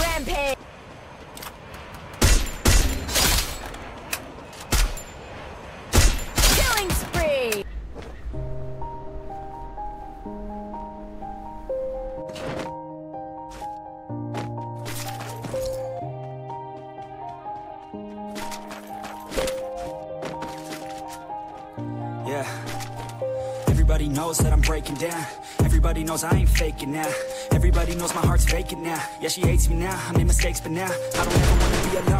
Rampage! Yeah. Everybody knows that I'm breaking down. Everybody knows I ain't faking now. Everybody knows my heart's vacant now. Yeah, she hates me now. I made mistakes, but now I don't ever wanna be alone.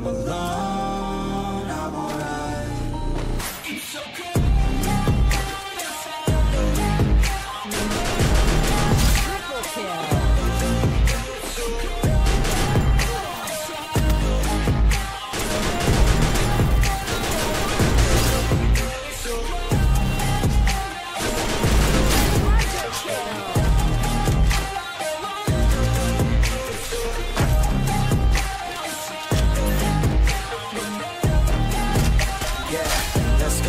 I'm alone,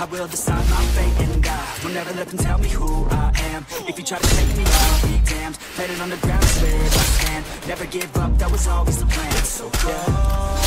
I will decide my fate and I will never let them tell me who I am. If you try to take me, I'll be damned. Planet on the ground where I stand. Never give up, that was always the plan. So cold.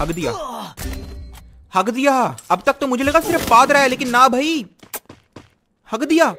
हक दिया। हक दिया। अब तक तो मुझे लगा सिर्फ़ पाद रहा है, लेकिन ना भाई। हक दिया।